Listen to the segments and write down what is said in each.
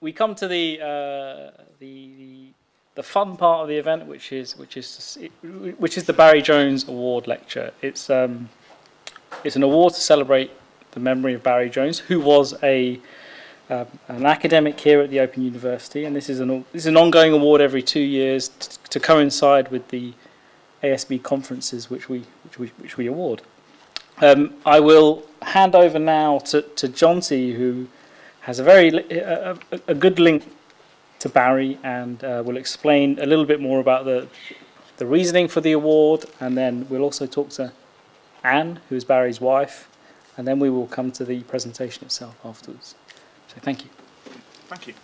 we come to the, uh, the, the the fun part of the event, which is which is which is the Barry Jones Award lecture. It's um, it's an award to celebrate the memory of Barry Jones, who was a uh, an academic here at the Open University, and this is an this is an ongoing award every two years to coincide with the ASB conferences which we which we which we award. Um, I will hand over now to to Jonty, who has a very a, a, good link to Barry and uh, will explain a little bit more about the the reasoning for the award, and then we'll also talk to Anne, who is Barry's wife, and then we will come to the presentation itself afterwards. So thank you. Thank you.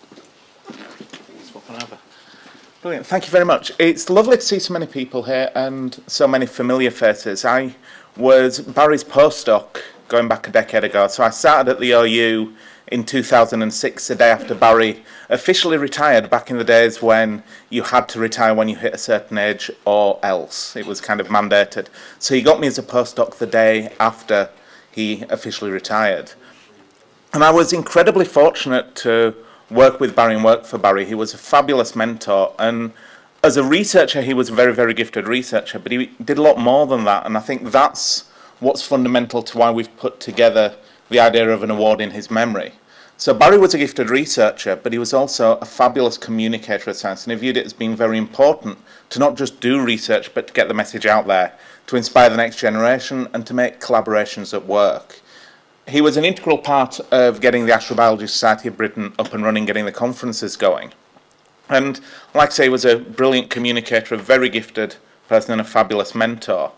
Brilliant. Thank you very much. It's lovely to see so many people here and so many familiar faces. I was Barry's postdoc going back a decade ago, so I started at the OU in 2006, the day after Barry officially retired back in the days when you had to retire when you hit a certain age or else. It was kind of mandated. So he got me as a postdoc the day after he officially retired. And I was incredibly fortunate to work with Barry and work for Barry. He was a fabulous mentor. And as a researcher, he was a very, very gifted researcher, but he did a lot more than that. And I think that's what's fundamental to why we've put together the idea of an award in his memory. So Barry was a gifted researcher, but he was also a fabulous communicator of science, and he viewed it as being very important to not just do research, but to get the message out there, to inspire the next generation, and to make collaborations at work. He was an integral part of getting the Astrobiology Society of Britain up and running, getting the conferences going. And like I say, he was a brilliant communicator, a very gifted person, and a fabulous mentor.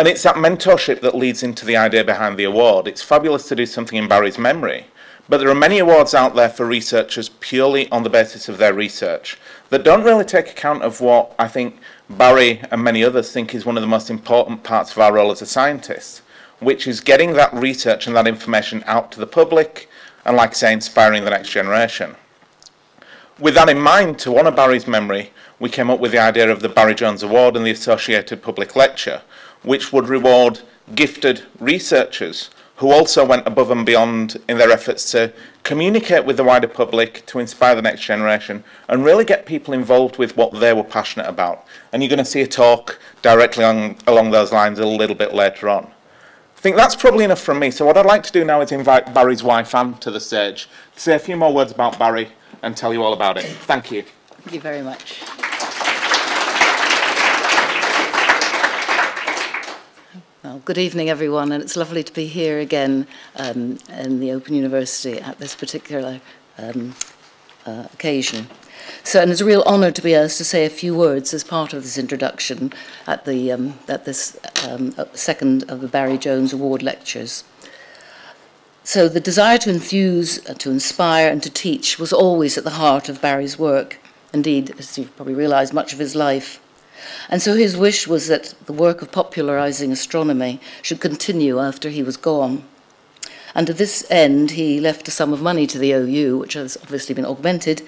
And it's that mentorship that leads into the idea behind the award. It's fabulous to do something in Barry's memory, but there are many awards out there for researchers purely on the basis of their research that don't really take account of what I think Barry and many others think is one of the most important parts of our role as a scientist, which is getting that research and that information out to the public and, like I say, inspiring the next generation. With that in mind, to honour Barry's memory, we came up with the idea of the Barry Jones Award and the associated public lecture, which would reward gifted researchers who also went above and beyond in their efforts to communicate with the wider public, to inspire the next generation, and really get people involved with what they were passionate about. And you're going to see a talk directly on, along those lines a little bit later on. I think that's probably enough from me. So what I'd like to do now is invite Barry's wife, Anne, to the stage to say a few more words about Barry and tell you all about it. Thank you. Thank you very much. Well, good evening, everyone, and it's lovely to be here again um, in the Open University at this particular um, uh, occasion. So, and it's a real honour to be asked to say a few words as part of this introduction at, the, um, at this um, uh, second of the Barry Jones Award lectures. So the desire to enthuse, uh, to inspire and to teach was always at the heart of Barry's work. Indeed, as you've probably realised, much of his life. And so his wish was that the work of popularizing astronomy should continue after he was gone. And to this end, he left a sum of money to the OU, which has obviously been augmented,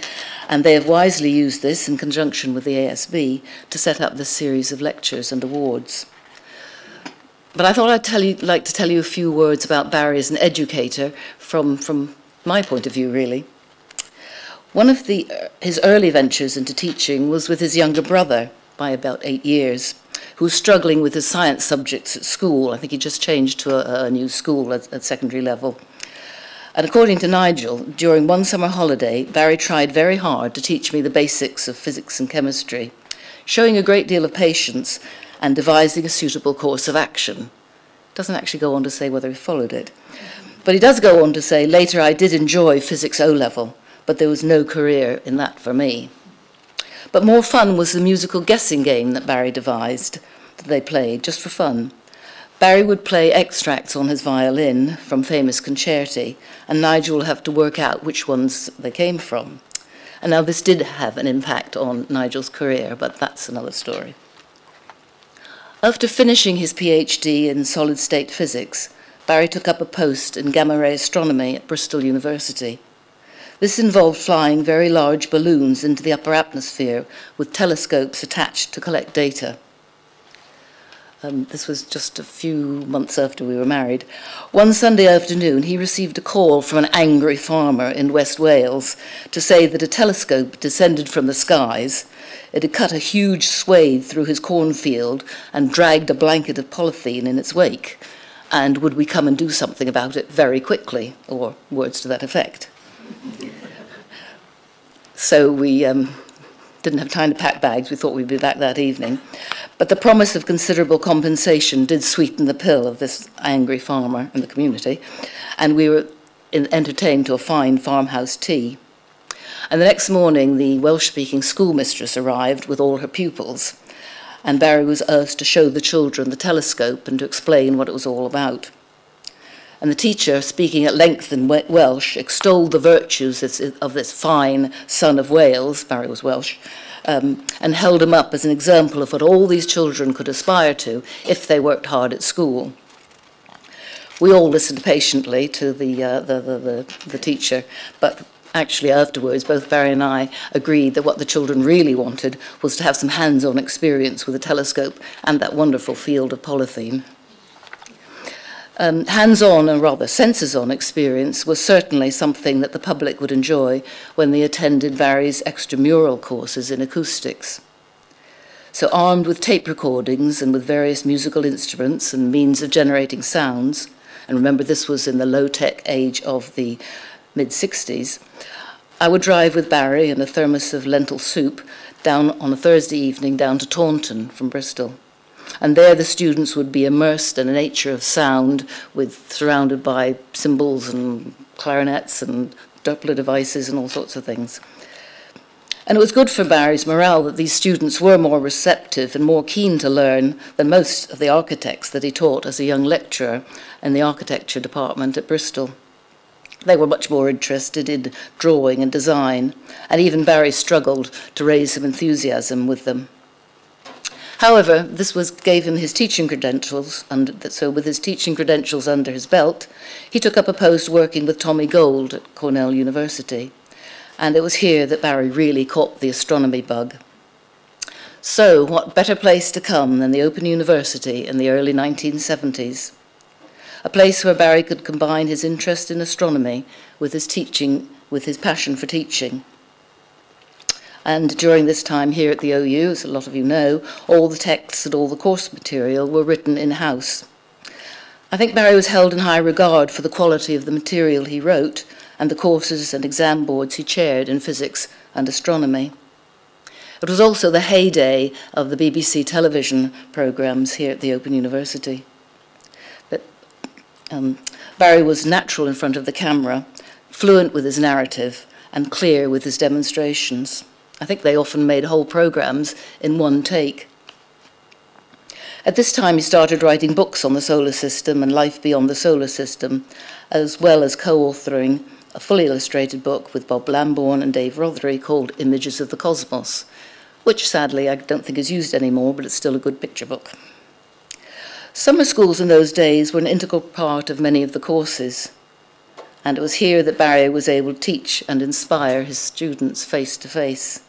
and they have wisely used this in conjunction with the ASB to set up this series of lectures and awards. But I thought I'd tell you, like to tell you a few words about Barry as an educator from, from my point of view, really. One of the, uh, his early ventures into teaching was with his younger brother, by about eight years, who was struggling with his science subjects at school. I think he just changed to a, a new school at, at secondary level. And according to Nigel, during one summer holiday, Barry tried very hard to teach me the basics of physics and chemistry, showing a great deal of patience and devising a suitable course of action. Doesn't actually go on to say whether he followed it. But he does go on to say, later I did enjoy physics O level, but there was no career in that for me. But more fun was the musical guessing game that Barry devised, that they played, just for fun. Barry would play extracts on his violin from famous concerti, and Nigel would have to work out which ones they came from. And now this did have an impact on Nigel's career, but that's another story. After finishing his PhD in solid state physics, Barry took up a post in gamma ray astronomy at Bristol University. This involved flying very large balloons into the upper atmosphere with telescopes attached to collect data. Um, this was just a few months after we were married. One Sunday afternoon, he received a call from an angry farmer in West Wales to say that a telescope descended from the skies. It had cut a huge swathe through his cornfield and dragged a blanket of polythene in its wake. And would we come and do something about it very quickly, or words to that effect? so we um, didn't have time to pack bags. We thought we'd be back that evening. But the promise of considerable compensation did sweeten the pill of this angry farmer and the community, and we were in, entertained to a fine farmhouse tea. And the next morning, the Welsh-speaking schoolmistress arrived with all her pupils, and Barry was asked to show the children the telescope and to explain what it was all about. And the teacher, speaking at length in Welsh, extolled the virtues of this fine son of Wales, Barry was Welsh, um, and held him up as an example of what all these children could aspire to if they worked hard at school. We all listened patiently to the, uh, the, the, the, the teacher, but actually afterwards, both Barry and I agreed that what the children really wanted was to have some hands-on experience with a telescope and that wonderful field of polythene um, hands-on and rather senses-on experience was certainly something that the public would enjoy when they attended various extramural courses in acoustics. So armed with tape recordings and with various musical instruments and means of generating sounds, and remember this was in the low-tech age of the mid-60s, I would drive with Barry and a thermos of lentil soup down on a Thursday evening down to Taunton from Bristol. And there the students would be immersed in a nature of sound with surrounded by cymbals and clarinets and Doppler devices and all sorts of things. And it was good for Barry's morale that these students were more receptive and more keen to learn than most of the architects that he taught as a young lecturer in the architecture department at Bristol. They were much more interested in drawing and design, and even Barry struggled to raise some enthusiasm with them. However, this was, gave him his teaching credentials, and so with his teaching credentials under his belt, he took up a post working with Tommy Gold at Cornell University. And it was here that Barry really caught the astronomy bug. So, what better place to come than the Open University in the early 1970s? A place where Barry could combine his interest in astronomy with his teaching, with his passion for teaching. And during this time here at the OU, as a lot of you know, all the texts and all the course material were written in-house. I think Barry was held in high regard for the quality of the material he wrote and the courses and exam boards he chaired in physics and astronomy. It was also the heyday of the BBC television programmes here at the Open University. But um, Barry was natural in front of the camera, fluent with his narrative, and clear with his demonstrations. I think they often made whole programs in one take. At this time, he started writing books on the solar system and life beyond the solar system, as well as co-authoring a fully illustrated book with Bob Lambourne and Dave Rothery called Images of the Cosmos, which sadly I don't think is used anymore, but it's still a good picture book. Summer schools in those days were an integral part of many of the courses, and it was here that Barry was able to teach and inspire his students face to face.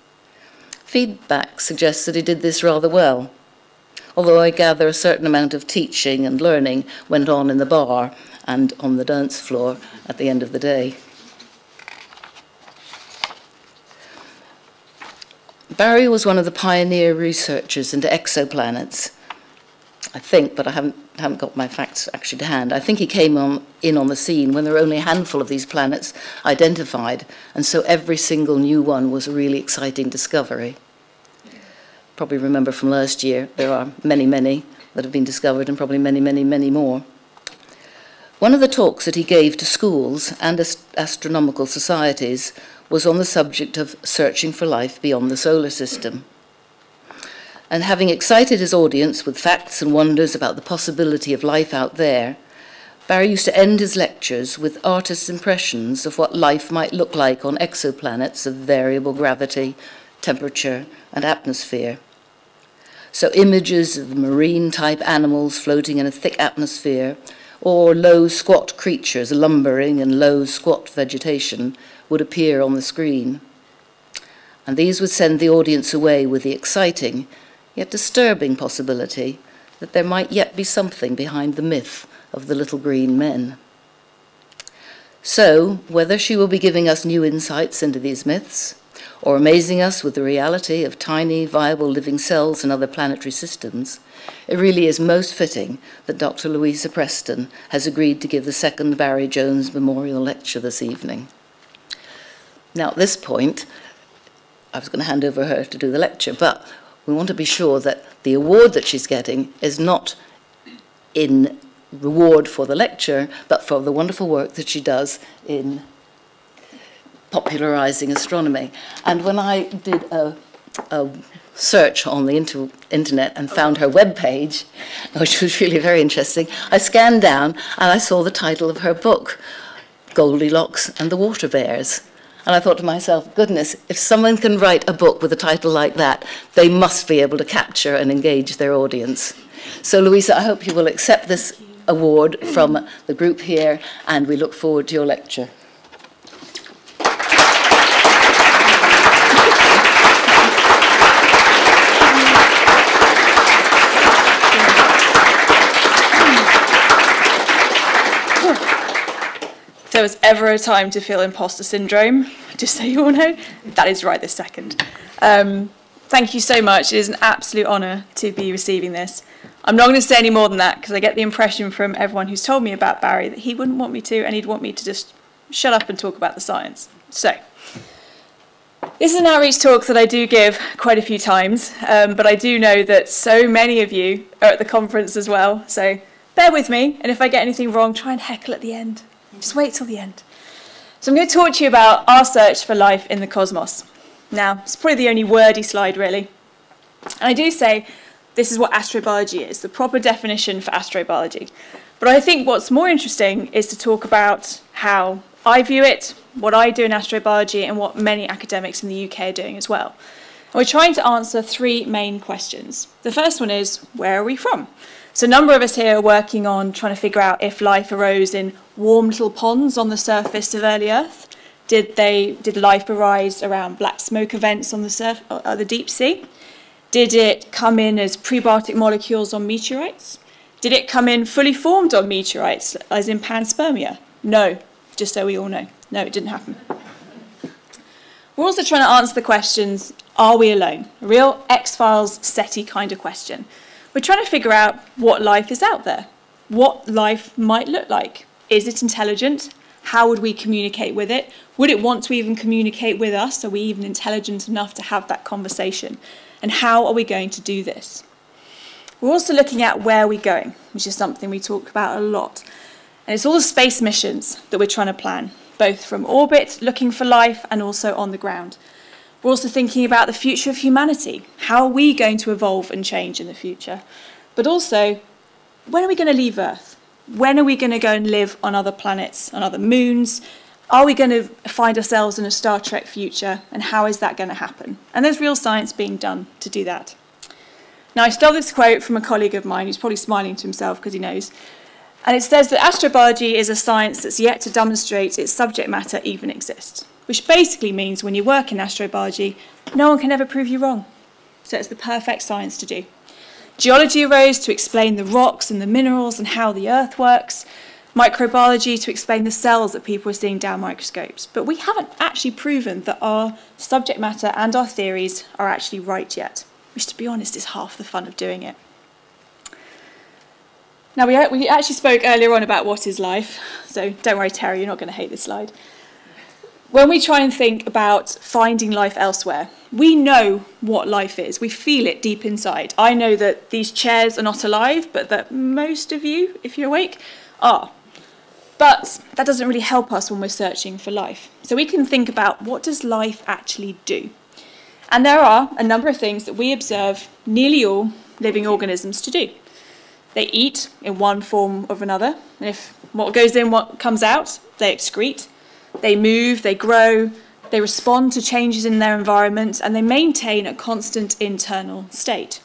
Feedback suggests that he did this rather well, although I gather a certain amount of teaching and learning went on in the bar and on the dance floor at the end of the day. Barry was one of the pioneer researchers into exoplanets. I think, but I haven't, haven't got my facts actually to hand. I think he came on, in on the scene when there were only a handful of these planets identified, and so every single new one was a really exciting discovery probably remember from last year, there are many, many that have been discovered and probably many, many, many more. One of the talks that he gave to schools and ast astronomical societies was on the subject of searching for life beyond the solar system. And having excited his audience with facts and wonders about the possibility of life out there, Barry used to end his lectures with artist's impressions of what life might look like on exoplanets of variable gravity, temperature, and atmosphere. So images of marine type animals floating in a thick atmosphere or low squat creatures lumbering in low squat vegetation would appear on the screen. And these would send the audience away with the exciting, yet disturbing possibility that there might yet be something behind the myth of the little green men. So, whether she will be giving us new insights into these myths, or amazing us with the reality of tiny, viable living cells in other planetary systems, it really is most fitting that Dr. Louisa Preston has agreed to give the second Barry Jones Memorial Lecture this evening. Now, at this point, I was going to hand over her to do the lecture, but we want to be sure that the award that she's getting is not in reward for the lecture, but for the wonderful work that she does in popularizing astronomy. And when I did a, a search on the inter internet and found her web page, which was really very interesting, I scanned down and I saw the title of her book, Goldilocks and the Water Bears. And I thought to myself, goodness, if someone can write a book with a title like that, they must be able to capture and engage their audience. So, Louisa, I hope you will accept this award from the group here, and we look forward to your lecture. There was ever a time to feel imposter syndrome, just so you all know, that is right this second. Um, thank you so much. It is an absolute honour to be receiving this. I'm not going to say any more than that because I get the impression from everyone who's told me about Barry that he wouldn't want me to and he'd want me to just shut up and talk about the science. So, this is an outreach talk that I do give quite a few times, um, but I do know that so many of you are at the conference as well, so bear with me, and if I get anything wrong, try and heckle at the end. Just wait till the end. So I'm going to talk to you about our search for life in the cosmos. Now, it's probably the only wordy slide, really. And I do say this is what astrobiology is, the proper definition for astrobiology. But I think what's more interesting is to talk about how I view it, what I do in astrobiology, and what many academics in the UK are doing as well. And we're trying to answer three main questions. The first one is, where are we from? So a number of us here are working on trying to figure out if life arose in warm little ponds on the surface of early Earth. Did, they, did life arise around black smoker vents on the, surf, uh, the deep sea? Did it come in as prebiotic molecules on meteorites? Did it come in fully formed on meteorites, as in panspermia? No, just so we all know. No, it didn't happen. We're also trying to answer the questions are we alone? A real X Files SETI kind of question. We're trying to figure out what life is out there, what life might look like. Is it intelligent? How would we communicate with it? Would it want to even communicate with us? Are we even intelligent enough to have that conversation? and how are we going to do this? We're also looking at where we're going, which is something we talk about a lot. And it's all the space missions that we're trying to plan, both from orbit, looking for life, and also on the ground. We're also thinking about the future of humanity. How are we going to evolve and change in the future? But also, when are we going to leave Earth? When are we going to go and live on other planets, on other moons, are we going to find ourselves in a Star Trek future, and how is that going to happen? And there's real science being done to do that. Now, I stole this quote from a colleague of mine who's probably smiling to himself because he knows. And it says that astrobiology is a science that's yet to demonstrate its subject matter even exists, which basically means when you work in astrobiology, no one can ever prove you wrong. So it's the perfect science to do. Geology arose to explain the rocks and the minerals and how the earth works microbiology to explain the cells that people are seeing down microscopes. But we haven't actually proven that our subject matter and our theories are actually right yet, which, to be honest, is half the fun of doing it. Now, we, we actually spoke earlier on about what is life, so don't worry, Terry, you're not going to hate this slide. When we try and think about finding life elsewhere, we know what life is. We feel it deep inside. I know that these chairs are not alive, but that most of you, if you're awake, are. But that doesn't really help us when we're searching for life. So we can think about what does life actually do? And there are a number of things that we observe nearly all living organisms to do. They eat in one form or another, and if what goes in, what comes out, they excrete. They move, they grow, they respond to changes in their environment, and they maintain a constant internal state.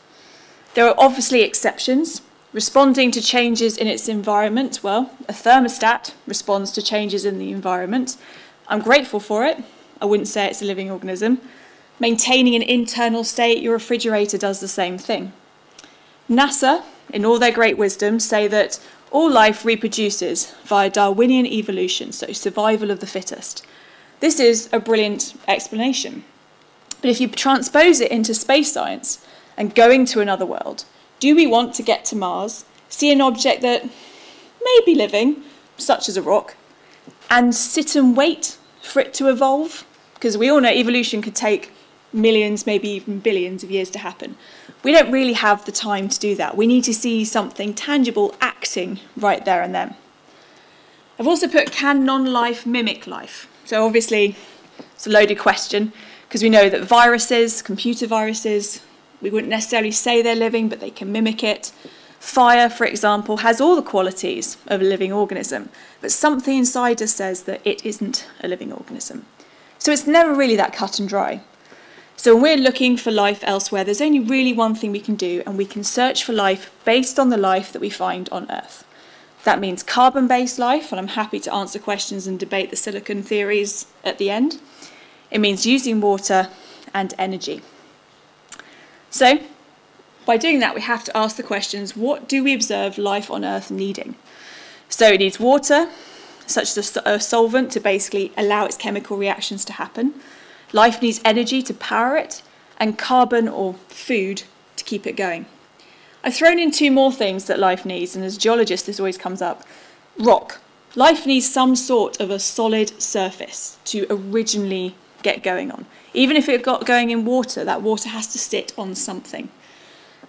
There are obviously exceptions, Responding to changes in its environment, well, a thermostat responds to changes in the environment. I'm grateful for it. I wouldn't say it's a living organism. Maintaining an internal state, your refrigerator does the same thing. NASA in all their great wisdom, say that all life reproduces via Darwinian evolution, so survival of the fittest. This is a brilliant explanation. But if you transpose it into space science and going to another world, do we want to get to Mars, see an object that may be living, such as a rock, and sit and wait for it to evolve? Because we all know evolution could take millions, maybe even billions of years to happen. We don't really have the time to do that. We need to see something tangible acting right there and then. I've also put can non life mimic life? So, obviously, it's a loaded question because we know that viruses, computer viruses, we wouldn't necessarily say they're living, but they can mimic it. Fire, for example, has all the qualities of a living organism, but something inside us says that it isn't a living organism. So it's never really that cut and dry. So when we're looking for life elsewhere, there's only really one thing we can do, and we can search for life based on the life that we find on Earth. That means carbon based life, and I'm happy to answer questions and debate the silicon theories at the end. It means using water and energy. So, by doing that, we have to ask the questions what do we observe life on Earth needing? So, it needs water, such as a solvent to basically allow its chemical reactions to happen. Life needs energy to power it, and carbon or food to keep it going. I've thrown in two more things that life needs, and as a geologist, this always comes up rock. Life needs some sort of a solid surface to originally get going on. Even if it got going in water, that water has to sit on something.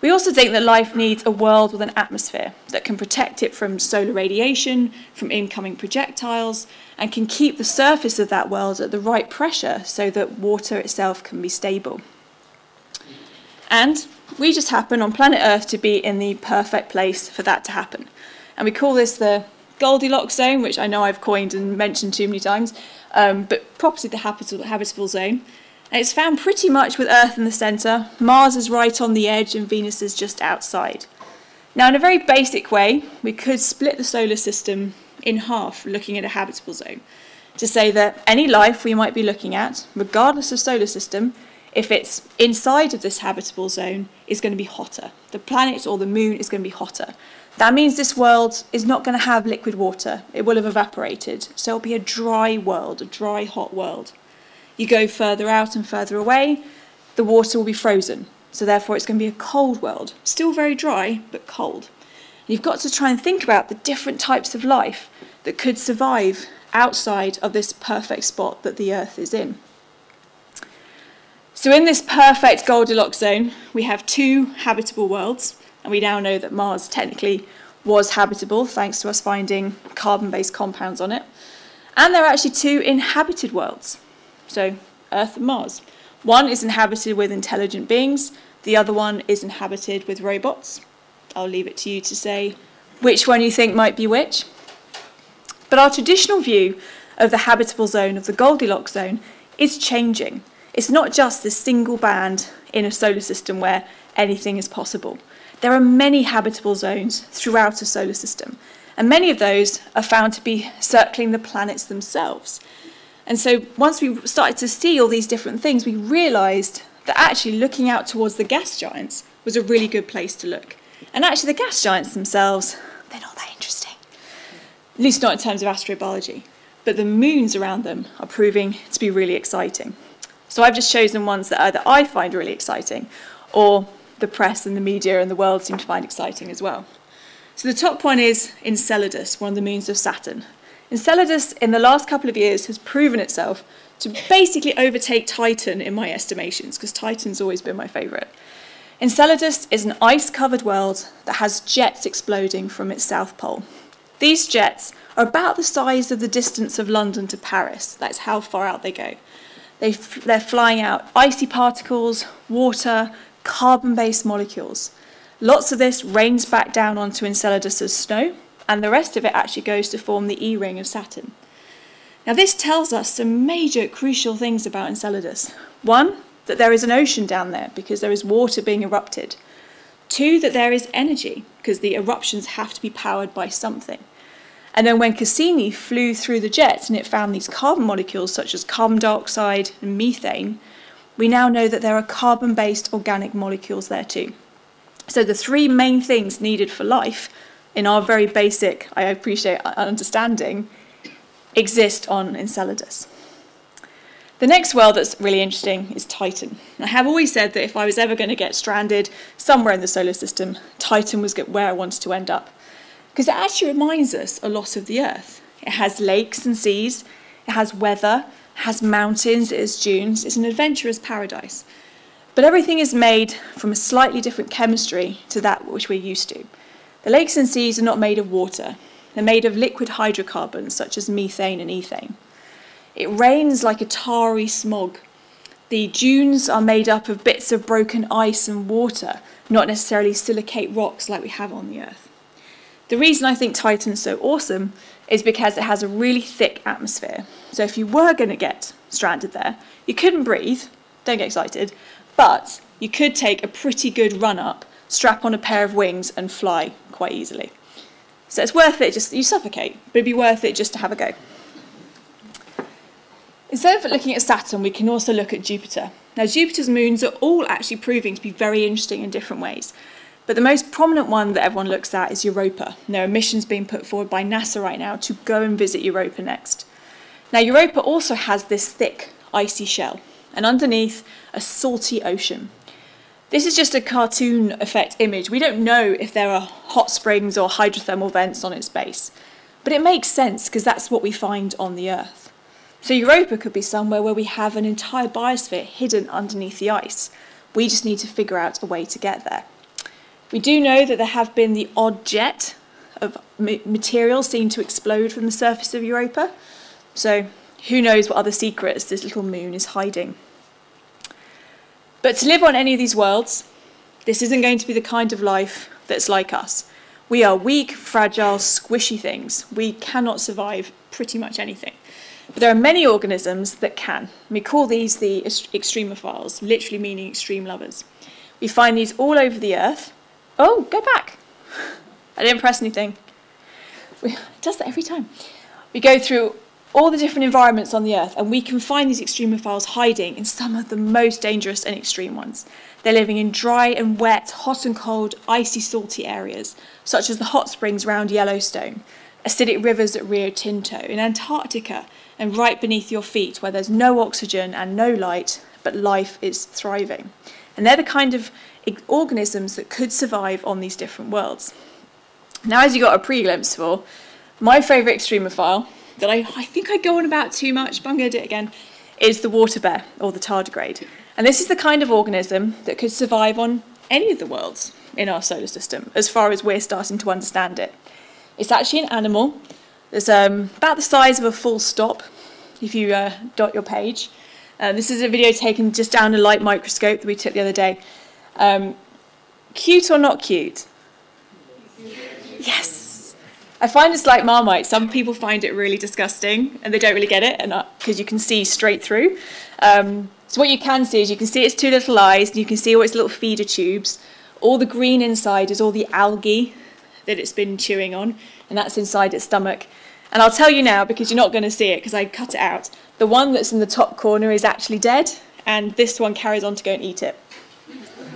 We also think that life needs a world with an atmosphere that can protect it from solar radiation, from incoming projectiles, and can keep the surface of that world at the right pressure so that water itself can be stable. And we just happen on planet Earth to be in the perfect place for that to happen. And we call this the Goldilocks zone, which I know I've coined and mentioned too many times, um, but properly the habitable, habitable zone. And it's found pretty much with Earth in the centre, Mars is right on the edge, and Venus is just outside. Now, in a very basic way, we could split the solar system in half looking at a habitable zone to say that any life we might be looking at, regardless of solar system, if it's inside of this habitable zone, is going to be hotter. The planet or the moon is going to be hotter. That means this world is not going to have liquid water. It will have evaporated. So it'll be a dry world, a dry, hot world. You go further out and further away, the water will be frozen. So therefore, it's going to be a cold world. Still very dry, but cold. You've got to try and think about the different types of life that could survive outside of this perfect spot that the Earth is in. So, in this perfect Goldilocks zone, we have two habitable worlds, and we now know that Mars technically was habitable thanks to us finding carbon based compounds on it. And there are actually two inhabited worlds, so Earth and Mars. One is inhabited with intelligent beings, the other one is inhabited with robots. I'll leave it to you to say which one you think might be which. But our traditional view of the habitable zone, of the Goldilocks zone, is changing. It's not just this single band in a solar system where anything is possible. There are many habitable zones throughout a solar system, and many of those are found to be circling the planets themselves. And so once we started to see all these different things, we realized that actually looking out towards the gas giants was a really good place to look. And actually, the gas giants themselves, they're not that interesting, at least not in terms of astrobiology. But the moons around them are proving to be really exciting. So I've just chosen ones that either I find really exciting or the press and the media and the world seem to find exciting as well. So the top one is Enceladus, one of the moons of Saturn. Enceladus, in the last couple of years, has proven itself to basically overtake Titan in my estimations, because Titan's always been my favourite. Enceladus is an ice covered world that has jets exploding from its south pole. These jets are about the size of the distance of London to Paris. That's how far out they go. They they're flying out icy particles, water, carbon based molecules. Lots of this rains back down onto Enceladus as snow, and the rest of it actually goes to form the E ring of Saturn. Now, this tells us some major crucial things about Enceladus. One, that there is an ocean down there because there is water being erupted. Two, that there is energy because the eruptions have to be powered by something. And then when Cassini flew through the jets and it found these carbon molecules such as carbon dioxide and methane, we now know that there are carbon based organic molecules there too. So the three main things needed for life in our very basic, I appreciate uh, understanding, exist on Enceladus. The next world that's really interesting is Titan. I have always said that if I was ever going to get stranded somewhere in the solar system, Titan was where I wanted to end up. Because it actually reminds us a lot of the Earth. It has lakes and seas, it has weather, it has mountains, it has dunes. It's an adventurous paradise. But everything is made from a slightly different chemistry to that which we're used to. The lakes and seas are not made of water, they're made of liquid hydrocarbons such as methane and ethane. It rains like a tarry smog. The dunes are made up of bits of broken ice and water, not necessarily silicate rocks like we have on the Earth. The reason I think Titan's so awesome is because it has a really thick atmosphere. So if you were going to get stranded there, you couldn't breathe, don't get excited, but you could take a pretty good run up, strap on a pair of wings, and fly quite easily. So it's worth it, just you suffocate, but it'd be worth it just to have a go. Instead of looking at Saturn, we can also look at Jupiter. Now, Jupiter's moons are all actually proving to be very interesting in different ways. But the most prominent one that everyone looks at is Europa. There are missions being put forward by NASA right now to go and visit Europa next. Now, Europa also has this thick, icy shell, and underneath, a salty ocean. This is just a cartoon effect image. We don't know if there are hot springs or hydrothermal vents on its base. But it makes sense because that's what we find on the Earth. So Europa could be somewhere where we have an entire biosphere hidden underneath the ice. We just need to figure out a way to get there. We do know that there have been the odd jet of material seen to explode from the surface of Europa. So who knows what other secrets this little moon is hiding. But to live on any of these worlds, this isn't going to be the kind of life that's like us. We are weak, fragile, squishy things. We cannot survive pretty much anything. But there are many organisms that can. We call these the extremophiles, literally meaning extreme lovers. We find these all over the earth. Oh, go back. I didn't press anything. it does that every time. We go through all the different environments on the earth and we can find these extremophiles hiding in some of the most dangerous and extreme ones. They're living in dry and wet, hot and cold, icy, salty areas, such as the hot springs around Yellowstone, acidic rivers at Rio Tinto, in Antarctica, and right beneath your feet where there's no oxygen and no light, but life is thriving. And they're the kind of organisms that could survive on these different worlds. Now, as you got a pre-glimpse for, my favourite extremophile, that I, I think I go on about too much, but I'm going to do it again, is the water bear, or the tardigrade. And this is the kind of organism that could survive on any of the worlds in our solar system, as far as we're starting to understand it. It's actually an animal it's um, about the size of a full stop if you uh, dot your page. Uh, this is a video taken just down a light microscope that we took the other day. Um, cute or not cute? Yes. I find it's like Marmite. Some people find it really disgusting and they don't really get it because you can see straight through. Um, so what you can see is you can see its two little eyes and you can see all its little feeder tubes. All the green inside is all the algae that it's been chewing on and that's inside its stomach. And I'll tell you now, because you're not going to see it, because I cut it out, the one that's in the top corner is actually dead, and this one carries on to go and eat it.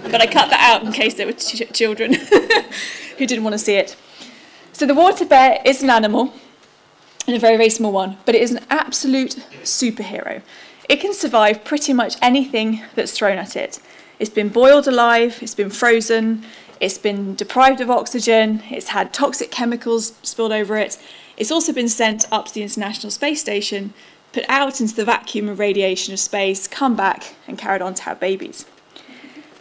But I cut that out in case there were ch children who didn't want to see it. So the water bear is an animal, and a very, very small one, but it is an absolute superhero. It can survive pretty much anything that's thrown at it. It's been boiled alive, it's been frozen, it's been deprived of oxygen, it's had toxic chemicals spilled over it, it's also been sent up to the International Space Station, put out into the vacuum of radiation of space, come back and carried on to have babies.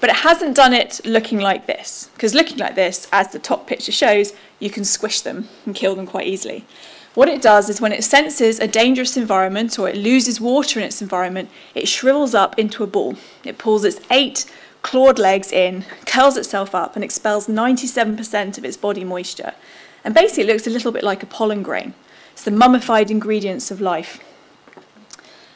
But it hasn't done it looking like this, because looking like this, as the top picture shows, you can squish them and kill them quite easily. What it does is when it senses a dangerous environment or it loses water in its environment, it shrivels up into a ball. It pulls its eight clawed legs in, curls itself up, and expels 97% of its body moisture. And basically, it looks a little bit like a pollen grain. It's the mummified ingredients of life.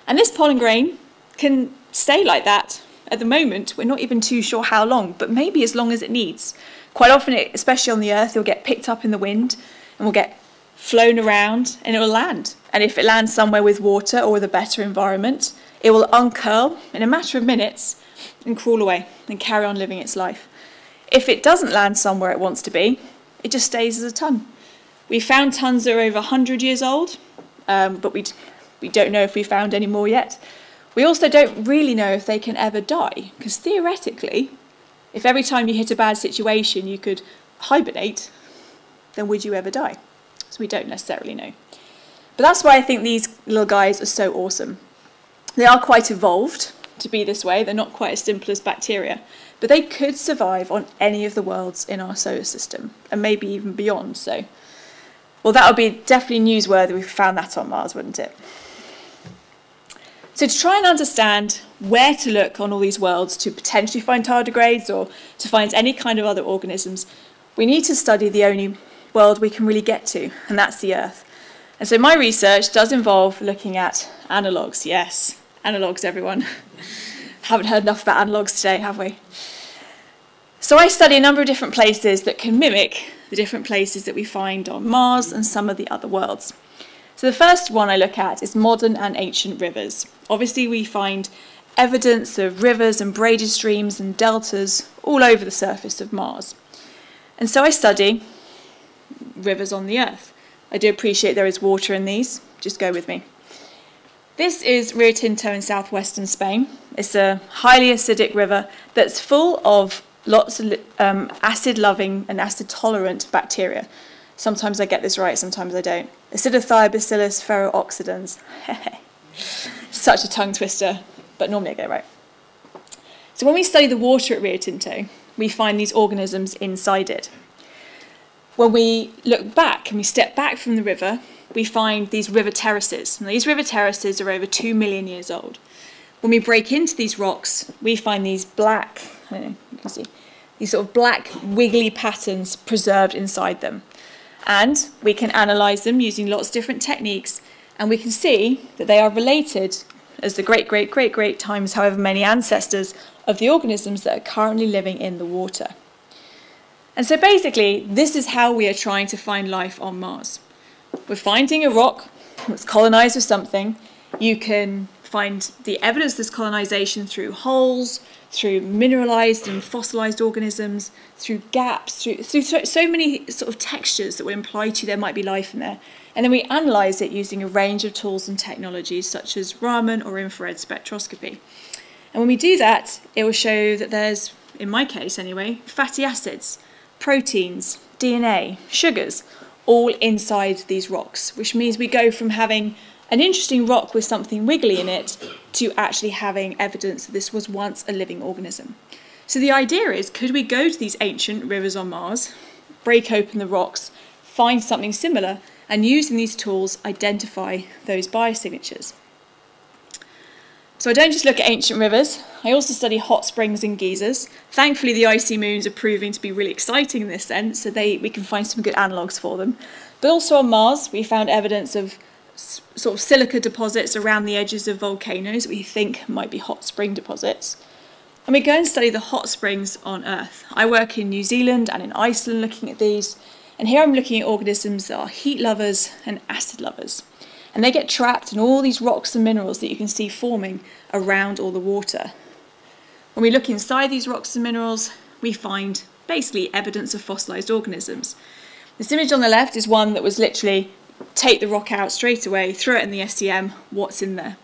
And this pollen grain can stay like that. At the moment, we're not even too sure how long, but maybe as long as it needs. Quite often, it, especially on the Earth, it'll get picked up in the wind and will get flown around and it will land. And if it lands somewhere with water or with a better environment, it will uncurl in a matter of minutes and crawl away and carry on living its life. If it doesn't land somewhere it wants to be, it just stays as a tun. We found tuns that are over 100 years old, um, but we, we don't know if we found any more yet. We also don't really know if they can ever die, because theoretically, if every time you hit a bad situation you could hibernate, then would you ever die? So we don't necessarily know. But that's why I think these little guys are so awesome. They are quite evolved to be this way, they're not quite as simple as bacteria, but they could survive on any of the worlds in our solar system, and maybe even beyond. So, well, that would be definitely newsworthy if we found that on Mars, wouldn't it? So, to try and understand where to look on all these worlds to potentially find tardigrades or to find any kind of other organisms, we need to study the only world we can really get to, and that's the Earth. And so, my research does involve looking at analogues. Yes, analogues, everyone. Haven't heard enough about analogues today, have we? So, I study a number of different places that can mimic the different places that we find on Mars and some of the other worlds. So the first one I look at is modern and ancient rivers. Obviously, we find evidence of rivers and braided streams and deltas all over the surface of Mars. And so I study rivers on the Earth. I do appreciate there is water in these, just go with me. This is Rio Tinto in southwestern Spain. It's a highly acidic river that's full of lots of um, acid loving and acid tolerant bacteria. Sometimes I get this right, sometimes I don't. Acidithiobacillus ferrooxidans. Such a tongue twister, but normally I get it right. So when we study the water at Rio Tinto, we find these organisms inside it. When we look back and we step back from the river, we find these river terraces. And these river terraces are over two million years old. When we break into these rocks, we find these black, know, you can see, these sort of black wiggly patterns preserved inside them. And we can analyse them using lots of different techniques, and we can see that they are related as the great, great, great, great times, however many ancestors of the organisms that are currently living in the water. And so basically, this is how we are trying to find life on Mars. We're finding a rock that's colonized with something. You can find the evidence of this colonization through holes, through mineralized and fossilized organisms, through gaps, through, through so, so many sort of textures that would imply to you there might be life in there. And then we analyze it using a range of tools and technologies such as Raman or infrared spectroscopy. And when we do that, it will show that there's, in my case anyway, fatty acids, proteins, DNA, sugars, all inside these rocks, which means we go from having an interesting rock with something wiggly in it to actually having evidence that this was once a living organism. So the idea is could we go to these ancient rivers on Mars, break open the rocks, find something similar, and using these tools identify those biosignatures? So I don't just look at ancient rivers, I also study hot springs and geysers. Thankfully, the icy moons are proving to be really exciting in this sense, so they, we can find some good analogues for them. But also on Mars, we found evidence of sort of silica deposits around the edges of volcanoes we think might be hot spring deposits. And we go and study the hot springs on Earth. I work in New Zealand and in Iceland looking at these, and here I'm looking at organisms that are heat lovers and acid lovers. And they get trapped in all these rocks and minerals that you can see forming around all the water. When we look inside these rocks and minerals, we find basically evidence of fossilised organisms. This image on the left is one that was literally take the rock out straight away, throw it in the SEM, what's in there?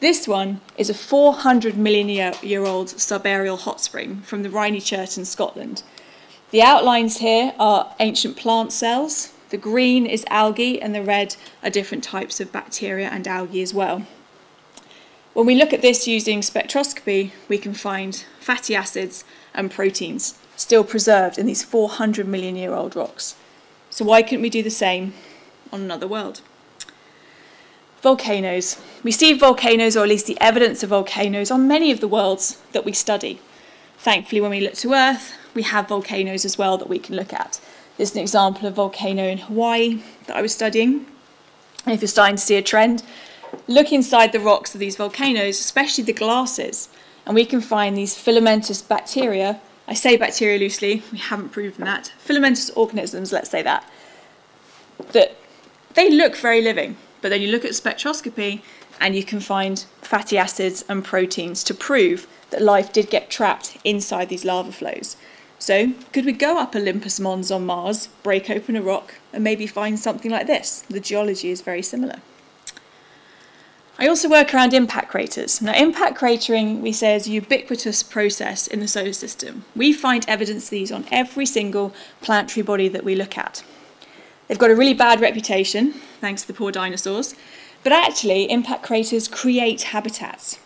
This one is a 400 million year, year old subaerial hot spring from the Rhynie Chert in Scotland. The outlines here are ancient plant cells. The green is algae and the red are different types of bacteria and algae as well. When we look at this using spectroscopy, we can find fatty acids and proteins still preserved in these 400 million year old rocks. So why couldn't we do the same on another world. Volcanoes. We see volcanoes, or at least the evidence of volcanoes, on many of the worlds that we study. Thankfully, when we look to Earth, we have volcanoes as well that we can look at. This is an example of a volcano in Hawaii that I was studying. And if you're starting to see a trend, look inside the rocks of these volcanoes, especially the glasses, and we can find these filamentous bacteria. I say bacteria loosely, we haven't proven that. Filamentous organisms, let's say that, that they look very living, but then you look at spectroscopy and you can find fatty acids and proteins to prove that life did get trapped inside these lava flows. So, could we go up Olympus Mons on Mars, break open a rock, and maybe find something like this? The geology is very similar. I also work around impact craters. Now, impact cratering, we say, is a ubiquitous process in the solar system. We find evidence of these on every single planetary body that we look at. They've got a really bad reputation, thanks to the poor dinosaurs, but actually, impact craters create habitats.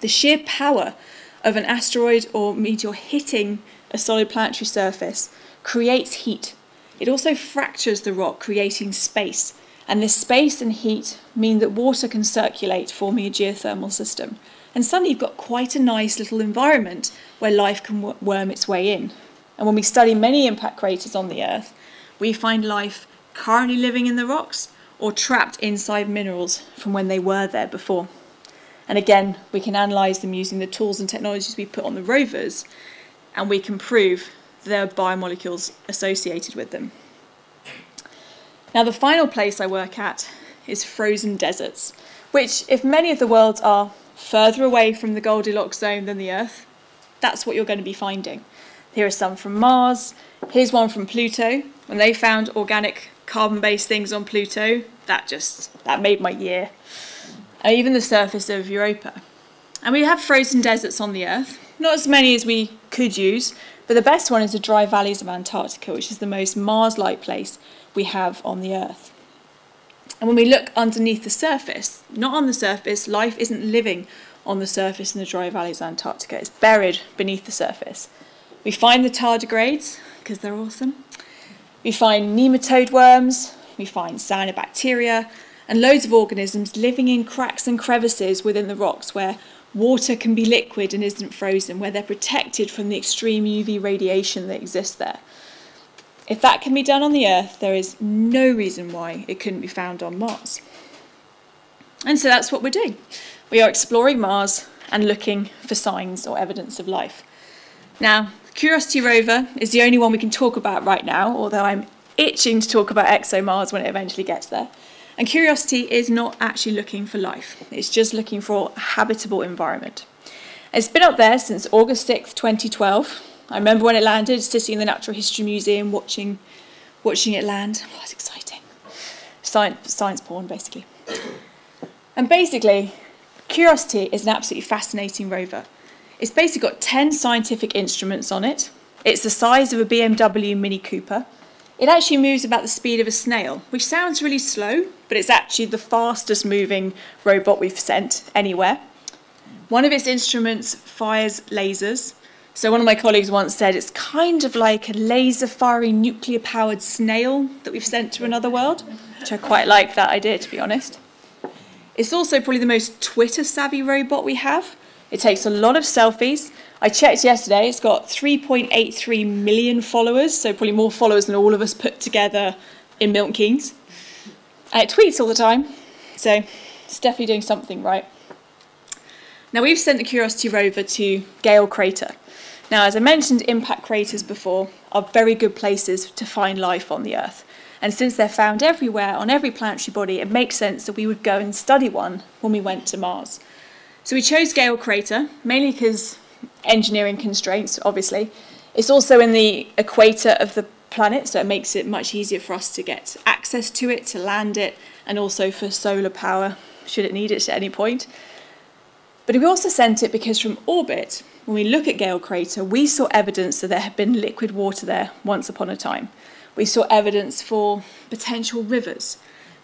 The sheer power of an asteroid or meteor hitting a solid planetary surface creates heat. It also fractures the rock, creating space. And this space and heat mean that water can circulate, forming a geothermal system. And suddenly you've got quite a nice little environment where life can worm its way in. And when we study many impact craters on the Earth, we find life currently living in the rocks or trapped inside minerals from when they were there before. And again, we can analyse them using the tools and technologies we put on the rovers, and we can prove there are biomolecules associated with them. Now, the final place I work at is frozen deserts, which, if many of the worlds are further away from the Goldilocks zone than the Earth, that's what you're going to be finding. Here are some from Mars. Here's one from Pluto. When they found organic carbon-based things on Pluto, that just that made my year. And even the surface of Europa. And we have frozen deserts on the Earth, not as many as we could use, but the best one is the dry valleys of Antarctica, which is the most Mars-like place we have on the Earth. And when we look underneath the surface, not on the surface, life isn't living on the surface in the dry valleys of Antarctica. It's buried beneath the surface. We find the tardigrades, because they're awesome. We find nematode worms, we find cyanobacteria, and loads of organisms living in cracks and crevices within the rocks where water can be liquid and isn't frozen, where they're protected from the extreme UV radiation that exists there. If that can be done on the Earth, there is no reason why it couldn't be found on Mars. And so that's what we're doing. We are exploring Mars and looking for signs or evidence of life. Now, Curiosity rover is the only one we can talk about right now, although I'm itching to talk about ExoMars when it eventually gets there. And Curiosity is not actually looking for life, it's just looking for a habitable environment. It's been up there since August 6th, 2012, I remember when it landed, sitting in the Natural History Museum watching, watching it land. Oh, it's exciting. Science, science porn, basically. And basically, Curiosity is an absolutely fascinating rover. It's basically got 10 scientific instruments on it. It's the size of a BMW Mini Cooper. It actually moves about the speed of a snail, which sounds really slow, but it's actually the fastest moving robot we've sent anywhere. One of its instruments fires lasers, so one of my colleagues once said it's kind of like a laser firing nuclear powered snail that we've sent to another world, which I quite like that idea to be honest. It's also probably the most Twitter savvy robot we have. It takes a lot of selfies. I checked yesterday, it's got 3.83 million followers, so probably more followers than all of us put together in Milton Keynes. And it tweets all the time, so it's definitely doing something right. Now we've sent the Curiosity rover to Gale Crater. Now, as I mentioned, impact craters before are very good places to find life on the Earth. And since they're found everywhere on every planetary body, it makes sense that we would go and study one when we went to Mars. So we chose Gale Crater, mainly because engineering constraints, obviously. It's also in the equator of the planet, so it makes it much easier for us to get access to it, to land it, and also for solar power, should it need it at any point. But we also sent it because from orbit, when we look at Gale Crater, we saw evidence that there had been liquid water there once upon a time. We saw evidence for potential rivers,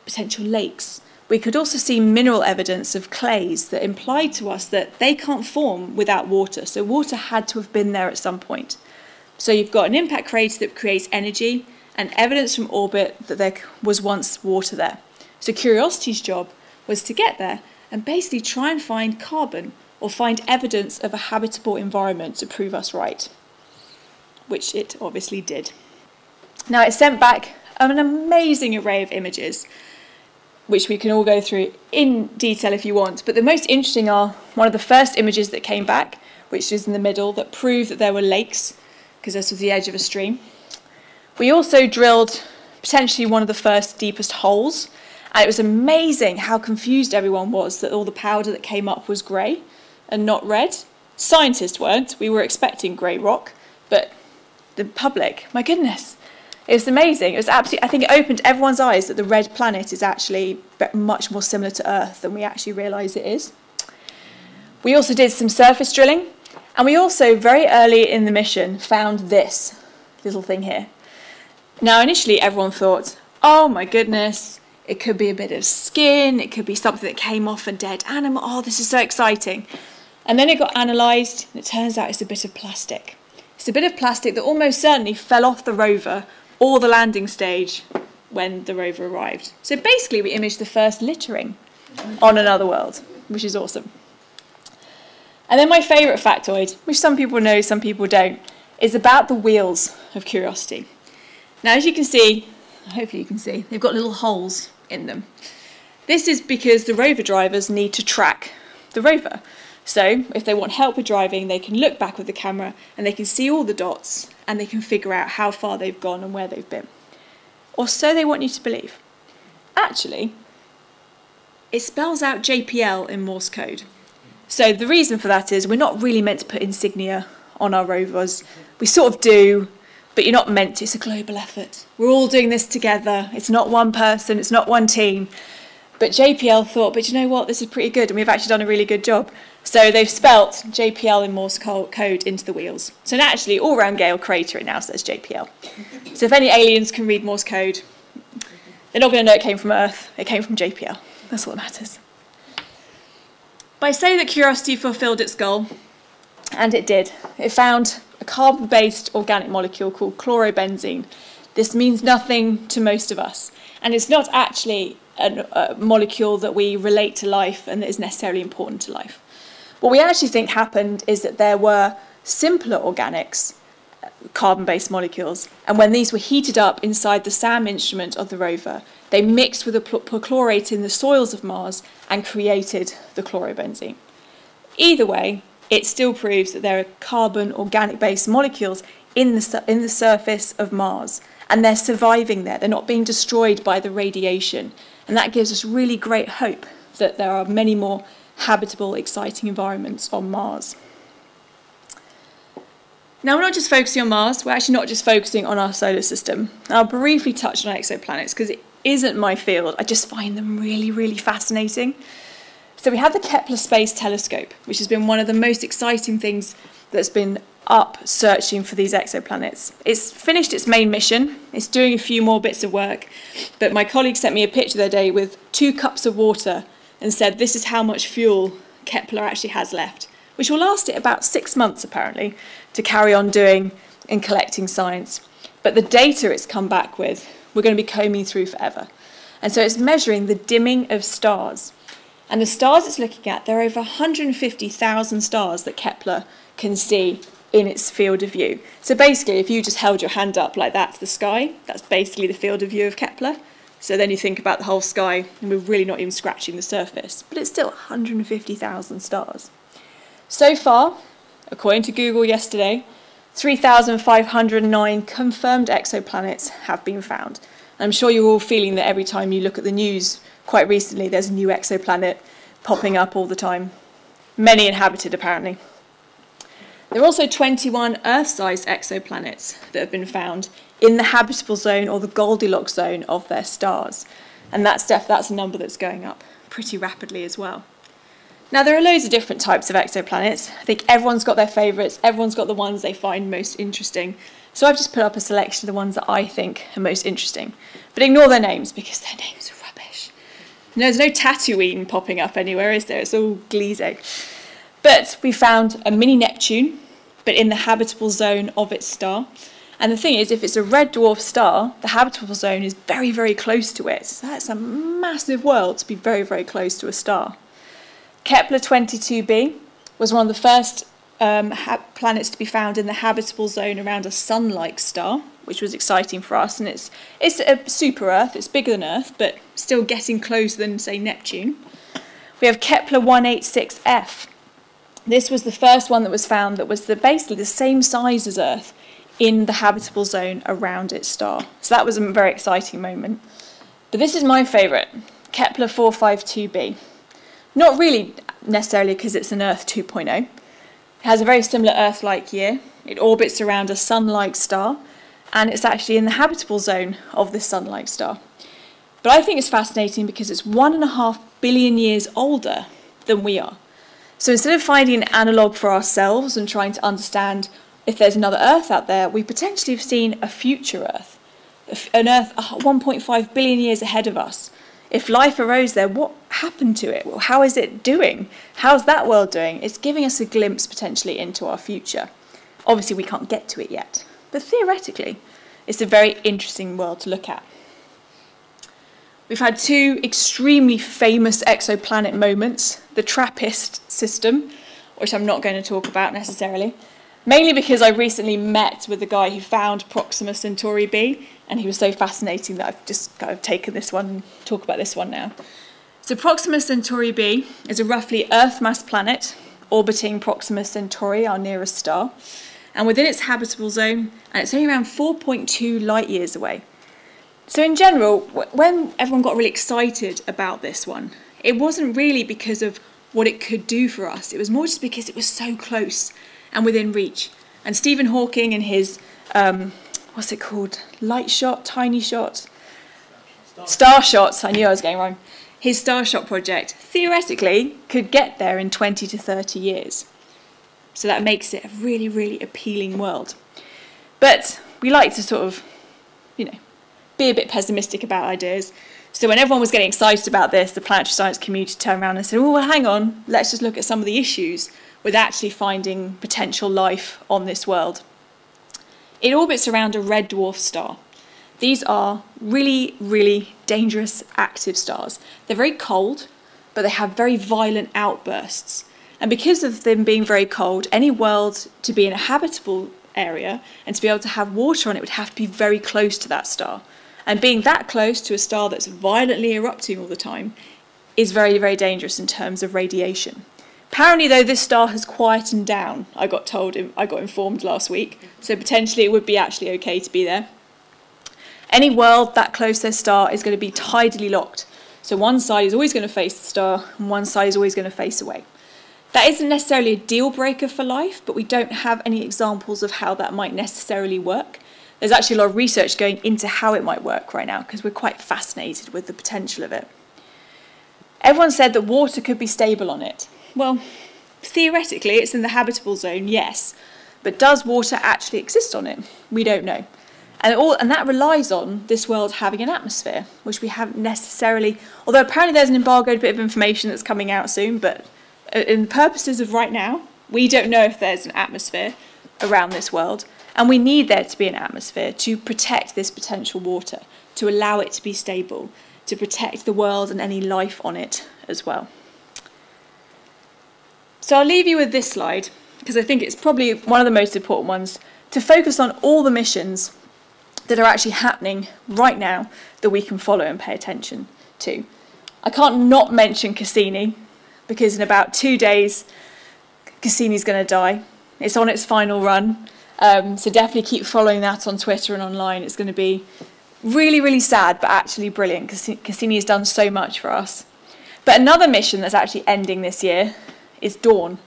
potential lakes. We could also see mineral evidence of clays that implied to us that they can't form without water, so water had to have been there at some point. So you've got an impact crater that creates energy and evidence from orbit that there was once water there. So Curiosity's job was to get there and basically try and find carbon or find evidence of a habitable environment to prove us right, which it obviously did. Now, it sent back an amazing array of images, which we can all go through in detail if you want. But the most interesting are one of the first images that came back, which is in the middle, that proved that there were lakes, because this was the edge of a stream. We also drilled potentially one of the first deepest holes, and it was amazing how confused everyone was that all the powder that came up was grey and not red. Scientists weren't. We were expecting grey rock, but the public. My goodness. It was amazing. It was absolutely, I think it opened everyone's eyes that the red planet is actually much more similar to Earth than we actually realise it is. We also did some surface drilling, and we also, very early in the mission, found this little thing here. Now, initially, everyone thought, oh my goodness, it could be a bit of skin, it could be something that came off a dead animal. Oh, this is so exciting. And then it got analysed, and it turns out it's a bit of plastic. It's a bit of plastic that almost certainly fell off the rover or the landing stage when the rover arrived. So basically, we imaged the first littering on another world, which is awesome. And then my favourite factoid, which some people know, some people don't, is about the wheels of Curiosity. Now, as you can see, hopefully you can see, they've got little holes in them. This is because the rover drivers need to track the rover. So, if they want help with driving, they can look back with the camera and they can see all the dots and they can figure out how far they've gone and where they've been. Or so they want you to believe. Actually, it spells out JPL in Morse code. So the reason for that is we're not really meant to put insignia on our rovers. We sort of do, but you're not meant to. It's a global effort. We're all doing this together. It's not one person, it's not one team. But JPL thought, but you know what, this is pretty good, and we've actually done a really good job. So they've spelt JPL in Morse code into the wheels. So naturally, all around Gale Crater, it now says JPL. So if any aliens can read Morse code, they're not going to know it came from Earth, it came from JPL. That's all that matters. But I say that Curiosity fulfilled its goal, and it did. It found a carbon based organic molecule called chlorobenzene. This means nothing to most of us, and it's not actually a molecule that we relate to life and that is necessarily important to life. What we actually think happened is that there were simpler organics, carbon based molecules, and when these were heated up inside the SAM instrument of the rover, they mixed with the perchlorate in the soils of Mars and created the chlorobenzene. Either way, it still proves that there are carbon organic based molecules in the, in the surface of Mars and they're surviving there. They're not being destroyed by the radiation. And that gives us really great hope that there are many more habitable, exciting environments on Mars. Now, we're not just focusing on Mars, we're actually not just focusing on our solar system. I'll briefly touch on exoplanets because it isn't my field. I just find them really, really fascinating. So, we have the Kepler Space Telescope, which has been one of the most exciting things that's been up searching for these exoplanets. It's finished its main mission, it's doing a few more bits of work, but my colleague sent me a picture the other day with two cups of water and said this is how much fuel Kepler actually has left, which will last it about six months apparently to carry on doing and collecting science. But the data it's come back with, we're going to be combing through forever. And so it's measuring the dimming of stars. And the stars it's looking at, there are over 150,000 stars that Kepler can see in its field of view. So basically, if you just held your hand up like that to the sky, that's basically the field of view of Kepler. So then you think about the whole sky, and we're really not even scratching the surface. But it's still 150,000 stars. So far, according to Google yesterday, 3,509 confirmed exoplanets have been found. I'm sure you're all feeling that every time you look at the news, quite recently, there's a new exoplanet popping up all the time. Many inhabited, apparently. There are also 21 Earth sized exoplanets that have been found in the habitable zone or the Goldilocks zone of their stars. And that's, def- that's a number that's going up pretty rapidly as well. Now, there are loads of different types of exoplanets. I think everyone's got their favourites, everyone's got the ones they find most interesting. So I've just put up a selection of the ones that I think are most interesting. But ignore their names because their names are rubbish. No, There's no Tatooine popping up anywhere, is there? It's all Gliese. But we found a mini Neptune, but in the habitable zone of its star. And the thing is, if it's a red dwarf star, the habitable zone is very, very close to it. So that's a massive world to be very, very close to a star. Kepler 22b was one of the first um, planets to be found in the habitable zone around a sun-like star, which was exciting for us. And it's it's a super Earth. It's bigger than Earth, but still getting closer than say Neptune. We have Kepler 186f, this was the first one that was found that was the, basically the same size as Earth in the habitable zone around its star. So that was a very exciting moment. But this is my favourite, Kepler 452b. Not really necessarily because it's an Earth 2.0. It has a very similar Earth-like year. It orbits around a sun-like star, and it's actually in the habitable zone of this sun-like star. But I think it's fascinating because it's one and a half billion years older than we are. So instead of finding an analogue for ourselves and trying to understand if there's another Earth out there, we potentially have seen a future Earth, an Earth 1.5 billion years ahead of us. If life arose there, what happened to it? Well, how is it doing? How's that world doing? It's giving us a glimpse potentially into our future. Obviously, we can't get to it yet, but theoretically, it's a very interesting world to look at. We've had two extremely famous exoplanet moments the TRAPPIST system, which I'm not going to talk about necessarily, mainly because I recently met with the guy who found Proxima Centauri b, and he was so fascinating that I've just kind of taken this one and talk about this one now. So Proxima Centauri b is a roughly Earth-mass planet orbiting Proxima Centauri, our nearest star, and within its habitable zone, and it's only around 4.2 light years away. So in general, when everyone got really excited about this one, it wasn't really because of what it could do for us. It was more just because it was so close and within reach. And Stephen Hawking and his, um, what's it called? Light shot, tiny shot? Star shots, I knew I was going wrong. His Starshot project theoretically could get there in 20 to 30 years. So that makes it a really, really appealing world. But we like to sort of, you know, be a bit pessimistic about ideas. So when everyone was getting excited about this, the planetary science community turned around and said, oh, well, hang on, let's just look at some of the issues with actually finding potential life on this world. It orbits around a red dwarf star. These are really, really dangerous active stars. They're very cold, but they have very violent outbursts. And because of them being very cold, any world to be in a habitable area and to be able to have water on it would have to be very close to that star. And being that close to a star that's violently erupting all the time is very, very dangerous in terms of radiation. Apparently, though, this star has quietened down, I got told, I got informed last week, so potentially it would be actually okay to be there. Any world that close to their star is going to be tidally locked. So one side is always going to face the star, and one side is always going to face away. That isn't necessarily a deal breaker for life, but we don't have any examples of how that might necessarily work there's actually a lot of research going into how it might work right now because we're quite fascinated with the potential of it. Everyone said that water could be stable on it. Well, theoretically, it's in the habitable zone, yes, but does water actually exist on it? We don't know. And, all, and that relies on this world having an atmosphere, which we haven't necessarily, although apparently there's an embargoed bit of information that's coming out soon, but uh, in the purposes of right now, we don't know if there's an atmosphere around this world. And we need there to be an atmosphere to protect this potential water, to allow it to be stable, to protect the world and any life on it as well. So I'll leave you with this slide, because I think it's probably one of the most important ones, to focus on all the missions that are actually happening right now that we can follow and pay attention to. I can't not mention Cassini, because in about two days, Cassini's going to die. It's on its final run. Um, so definitely keep following that on Twitter and online. It's going to be really, really sad, but actually brilliant because Cassini has done so much for us. But another mission that's actually ending this year is Dawn.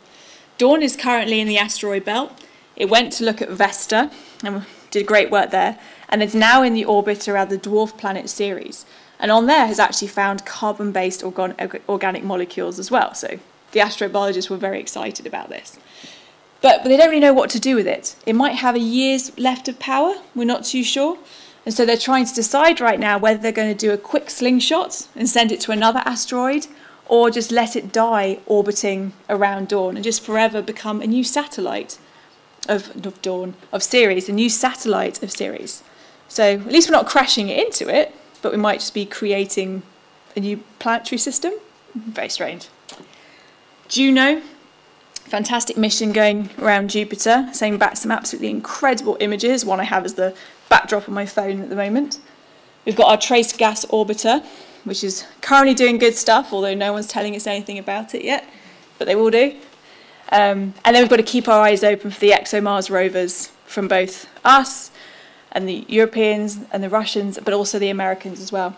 Dawn is currently in the asteroid belt. It went to look at Vesta and did great work there, and it's now in the orbit around the dwarf planet Ceres. And on there has actually found carbon-based organ organic molecules as well. So the astrobiologists were very excited about this. But, but they don't really know what to do with it. It might have a year's left of power, we're not too sure. And so they're trying to decide right now whether they're going to do a quick slingshot and send it to another asteroid or just let it die orbiting around Dawn and just forever become a new satellite of, of Dawn, of Ceres, a new satellite of Ceres. So at least we're not crashing it into it, but we might just be creating a new planetary system. Very strange. Juno fantastic mission going around Jupiter, sending back some absolutely incredible images. One I have as the backdrop on my phone at the moment. We've got our trace gas orbiter, which is currently doing good stuff, although no one's telling us anything about it yet, but they will do. Um, and then we've got to keep our eyes open for the ExoMars rovers from both us and the Europeans and the Russians, but also the Americans as well.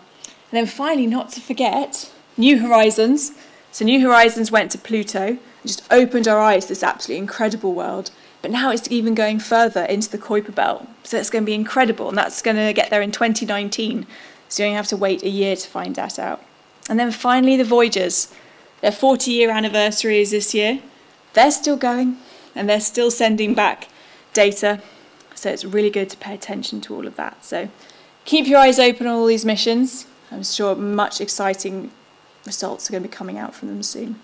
And then finally, not to forget, New Horizons. So New Horizons went to Pluto, and just opened our eyes to this absolutely incredible world. But now it's even going further into the Kuiper Belt. So it's going to be incredible. And that's going to get there in 2019. So you only have to wait a year to find that out. And then finally, the Voyagers. Their 40 year anniversary is this year. They're still going and they're still sending back data. So it's really good to pay attention to all of that. So keep your eyes open on all these missions. I'm sure much exciting results are going to be coming out from them soon.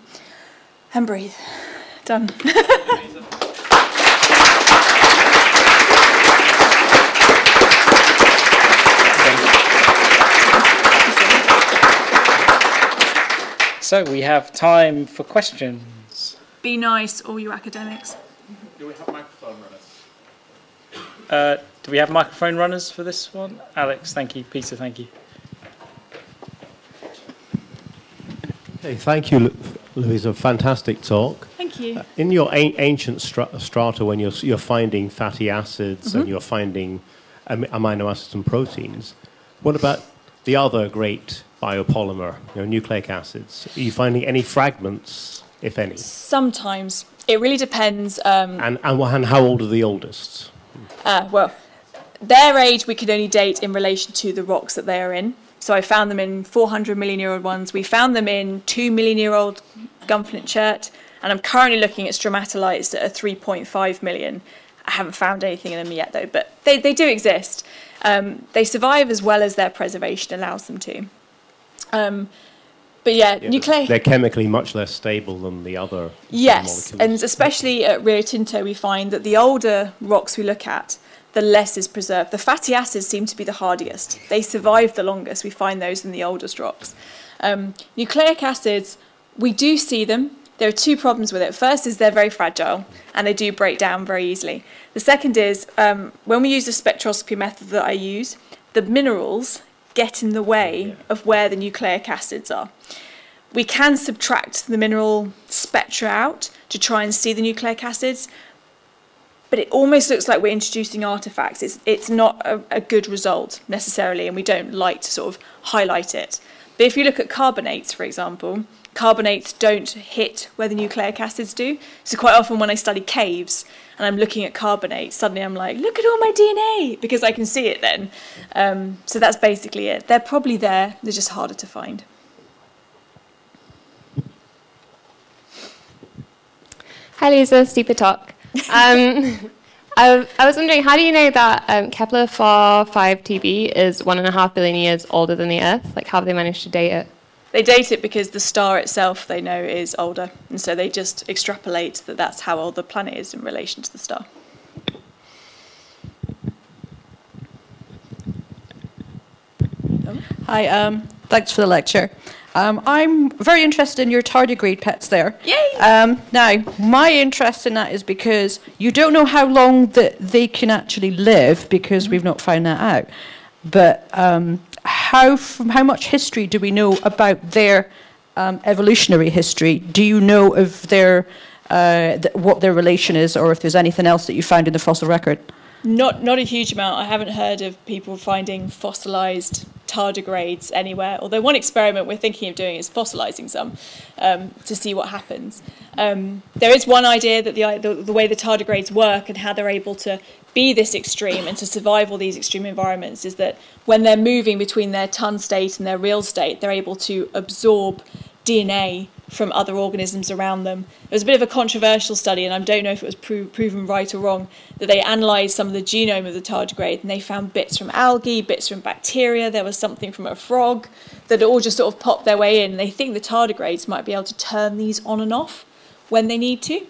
And breathe. Done. So we have time for questions. Be nice, all you academics. Do we have microphone runners? Uh, do we have microphone runners for this one? Alex, thank you. Peter, thank you. Hey, thank you, Lu- Louisa. Fantastic talk. Thank you. In your an- ancient stra- strata, when you're, you're finding fatty acids Mm-hmm. and you're finding am- amino acids and proteins, what about the other great biopolymer, you know, nucleic acids? Are you finding any fragments, if any? Sometimes. It really depends. Um, And, and, and how old are the oldest? uh, well, their age we can only date in relation to the rocks that they are in. So I found them in 400 million year old ones. We found them in 2 million year old gunflint chert. And I'm currently looking at stromatolites that are 3.5 million. I haven't found anything in them yet, though, but they, they do exist. Um, they survive as well as their preservation allows them to. Um, but yeah, Yeah, nucleic. They're chemically much less stable than the other Yes, molecules. and especially at Rio Tinto, we find that the older rocks we look at, the less is preserved. The fatty acids seem to be the hardiest. They survive the longest. We find those in the oldest rocks. Um, nucleic acids, we do see them. There are two problems with it. First is they're very fragile and they do break down very easily. The second is um, when we use the spectroscopy method that I use, the minerals get in the way of where the nucleic acids are we can subtract the mineral spectra out to try and see the nucleic acids, but it almost looks like we're introducing artifacts. It's, it's not a, a good result necessarily, and we don't like to sort of highlight it. But if you look at carbonates, for example, carbonates don't hit where the nucleic acids do. So quite often when I study caves and I'm looking at carbonates, suddenly I'm like, look at all my DNA, because I can see it then. Um, so that's basically it. They're probably there, they're just harder to find. Hi, Lisa. Super talk. Um, I, I was wondering, how do you know that um, Kepler 4-5 TB is one and a half billion years older than the Earth? Like, how have they managed to date it? They date it because the star itself they know is older, and so they just extrapolate that that's how old the planet is in relation to the star. Hi, um, thanks for the lecture. Um, I'm very interested in your tardigrade pets there. Yay! Um, now, my interest in that is because you don't know how long that they can actually live because we've not found that out. But um, how from how much history do we know about their um, evolutionary history? Do you know of their uh, th- what their relation is, or if there's anything else that you found in the fossil record? Not not a huge amount. I haven't heard of people finding fossilized tardigrades anywhere. Although one experiment we're thinking of doing is fossilizing some um, to see what happens. Um, there is one idea that the, the the way the tardigrades work and how they're able to be this extreme and to survive all these extreme environments is that when they're moving between their tun state and their real state, they're able to absorb DNA from other organisms around them. It was a bit of a controversial study, and I don't know if it was pro- proven right or wrong, that they analysed some of the genome of the tardigrade and they found bits from algae, bits from bacteria, there was something from a frog that all just sort of popped their way in. They think the tardigrades might be able to turn these on and off when they need to.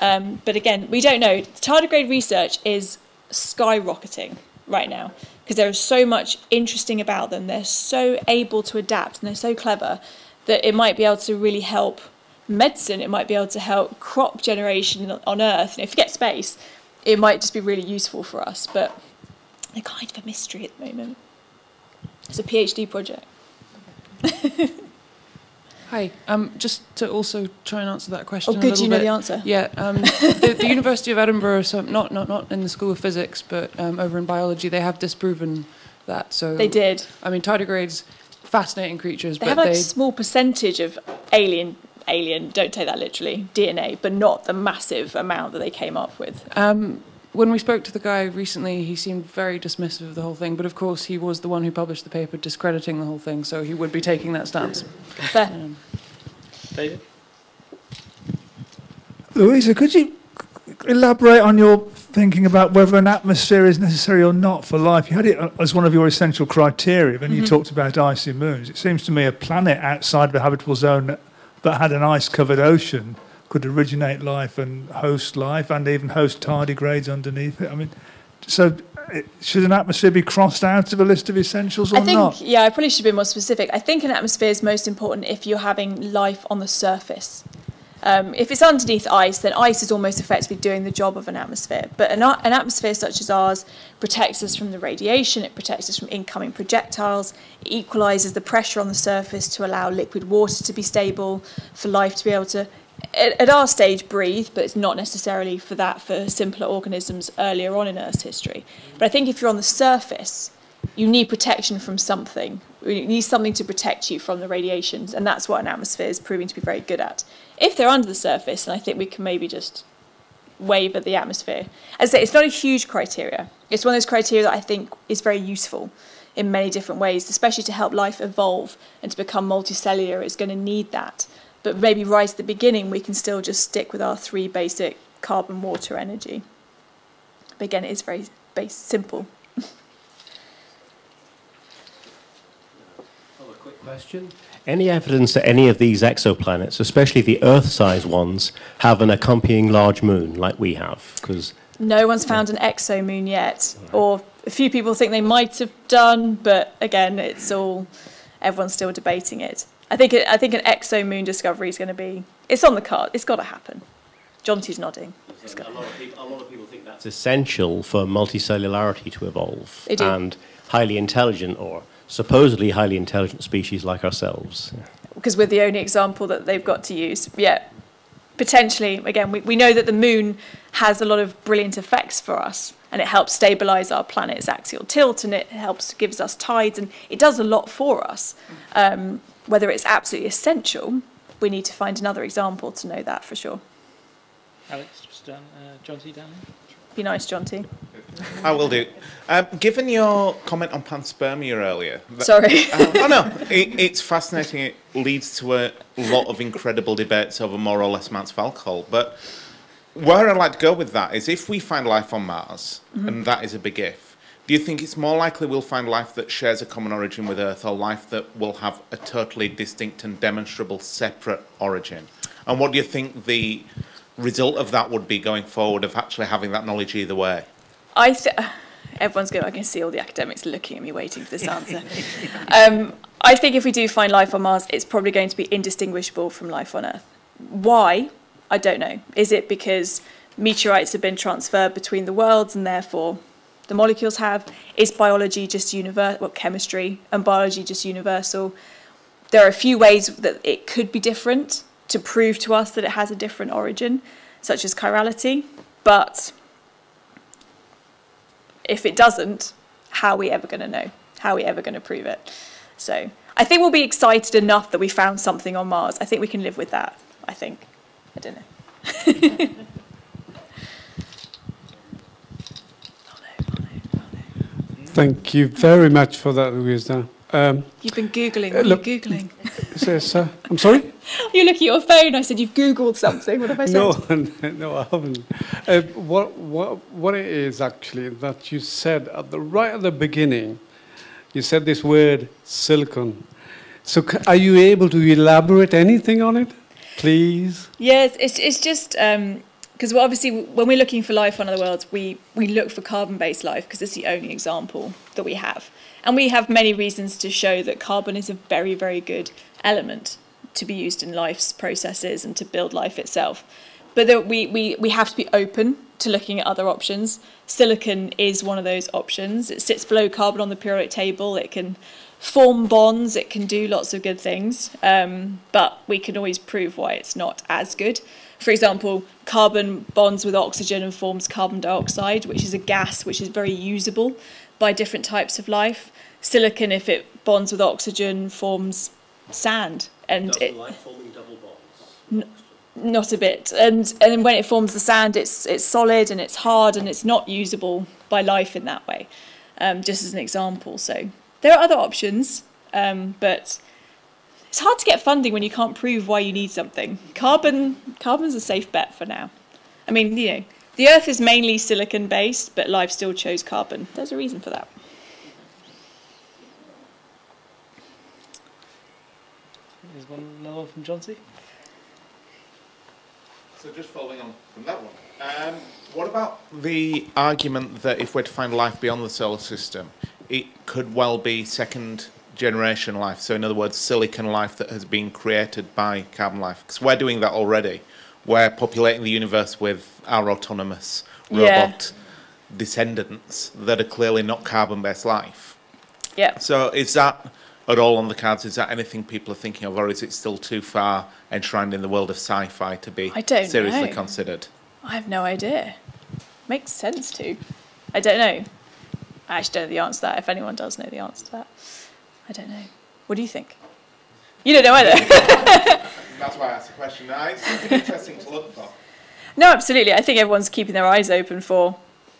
Um, but again, we don't know. Tardigrade research is skyrocketing right now because there is so much interesting about them. They're so able to adapt and they're so clever that it might be able to really help medicine. It might be able to help crop generation on Earth. And if you get space, it might just be really useful for us. But they're kind of a mystery at the moment. It's a PhD project. Hi. Um, just to also try and answer that question. Oh, a good. You know bit. the answer. Yeah. Um, the, the University of Edinburgh, so not not not in the School of Physics, but um, over in biology, they have disproven that. So They did. I mean, tardigrades, fascinating creatures, They but have like they a small percentage of alien alien, don't take that literally, DNA, but not the massive amount that they came up with. Um, when we spoke to the guy recently, he seemed very dismissive of the whole thing, but of course he was the one who published the paper discrediting the whole thing, so he would be taking that stance. Fair. David? Louisa, could you elaborate on your thinking about whether an atmosphere is necessary or not for life? You had it as one of your essential criteria when you Mm-hmm. talked about icy moons. It seems to me a planet outside of a habitable zone that, that had an ice covered ocean could originate life and host life and even host tardigrades underneath it. I mean, so should an atmosphere be crossed out of a list of essentials or I think, not? yeah, I probably should be more specific. I think an atmosphere is most important if you're having life on the surface. Um, if it's underneath ice, then ice is almost effectively doing the job of an atmosphere. But an, an atmosphere such as ours protects us from the radiation, it protects us from incoming projectiles, it equalises the pressure on the surface to allow liquid water to be stable, for life to be able to, at, our stage, breathe, but it's not necessarily for that for simpler organisms earlier on in Earth's history. But I think if you're on the surface, you need protection from something. You need something to protect you from the radiations, and that's what an atmosphere is proving to be very good at. If they're under the surface, then I think we can maybe just wave at the atmosphere. As I say, it's not a huge criteria. It's one of those criteria that I think is very useful in many different ways, especially to help life evolve and to become multicellular. It's going to need that. But maybe right at the beginning, we can still just stick with our three basic carbon, water, energy. But again, it is very base, simple. Another quick question? Any evidence that any of these exoplanets, especially the Earth-sized ones, have an accompanying large moon like we have? Because No one's found an exomoon yet, or a few people think they might have done, but again, it's all everyone's still debating it. I think it, I think an exomoon discovery is going to be it's on the card. It's got to happen. Jonty's nodding. a lot, of people, a lot of people think that's essential for multicellularity to evolve They do. and highly intelligent or supposedly highly intelligent species like ourselves. because we're the only example that they've got to use. Yeah, potentially, again, we, we know that the moon has a lot of brilliant effects for us and it helps stabilize our planet's axial tilt and it helps, gives us tides and it does a lot for us. Um, whether it's absolutely essential, we need to find another example to know that for sure. Alex, just down, uh, Jonty down here. Be nice, Jonty. I will do. Um, given your comment on panspermia earlier, that- Sorry. Uh, oh no, it, it's fascinating. It leads to a lot of incredible debates over more or less amounts of alcohol. But where I'd like to go with that is if we find life on Mars, and that is a big if, do you think it's more likely we'll find life that shares a common origin with Earth or life that will have a totally distinct and demonstrable separate origin? And what do you think the result of that would be going forward of actually having that knowledge either way? I th- everyone's going. I can see all the academics looking at me, waiting for this answer. um, I think if we do find life on Mars, it's probably going to be indistinguishable from life on Earth. Why? I don't know. Is it because meteorites have been transferred between the worlds and therefore the molecules have? Is biology just universal? Well, chemistry and biology just universal? There are a few ways that it could be different to prove to us that it has a different origin, such as chirality, but if it doesn't, how are we ever going to know? How are we ever going to prove it? So I think we'll be excited enough that we found something on Mars. I think we can live with that. I think. I don't know. Thank you very much for that, Louisa. Um, You've been Googling. Uh, What are look- you Googling? says, uh, I'm sorry? You look at your phone. I said, You've Googled something. What have I said? No, no, I haven't. Uh, what, what, what it is actually that you said at the right at the beginning, you said this word silicon. So, c- are you able to elaborate anything on it, please? Yes, it's, it's just because obviously when we're looking for life on other worlds, we, we look for carbon-based life because it's the only example that we have. And we have many reasons to show that carbon is a very, very good element to be used in life's processes and to build life itself. But that we, we, we have to be open to looking at other options. Silicon is one of those options. It sits below carbon on the periodic table. It can form bonds. It can do lots of good things. Um, but we can always prove why it's not as good. For example, carbon bonds with oxygen and forms carbon dioxide, which is a gas which is very usable by different types of life. Silicon, if it bonds with oxygen, forms sand. And it, forming double bonds. not a bit. And and when it forms the sand, it's it's solid and it's hard and it's not usable by life in that way. Um, just as an example. So there are other options, um, but it's hard to get funding when you can't prove why you need something. Carbon carbon's a safe bet for now. I mean, you know, the Earth is mainly silicon based, but life still chose carbon. There's a reason for that. There's one another one from John C. So just following on from that one, um, what about the argument that if we're to find life beyond the solar system, it could well be second generation life? So in other words, silicon life that has been created by carbon life. Because we're doing that already. We're populating the universe with our autonomous Yeah. robot descendants that are clearly not carbon-based life. Yeah. So is that at all on the cards? Is that anything people are thinking of, or is it still too far enshrined in the world of sci-fi to be I don't seriously know. considered? I have no idea. Makes sense to. I don't know. I actually don't know the answer to that. If anyone does know the answer to that, I don't know. What do you think? You don't know either. That's why I asked the question. No, It's something interesting to look for. no, absolutely. I think everyone's keeping their eyes open for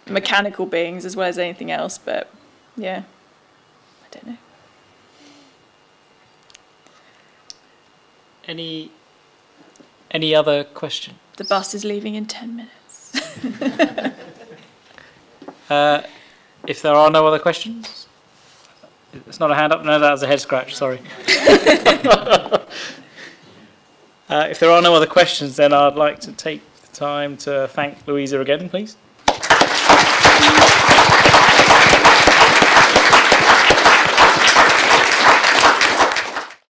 mechanical beings as well as anything else. But yeah, I don't know. Any any other question? The bus is leaving in ten minutes. Uh, if there are no other questions, it's not a hand up. No, that was a head scratch. Sorry. uh, if there are no other questions, then I'd like to take the time to thank Louisa again, please.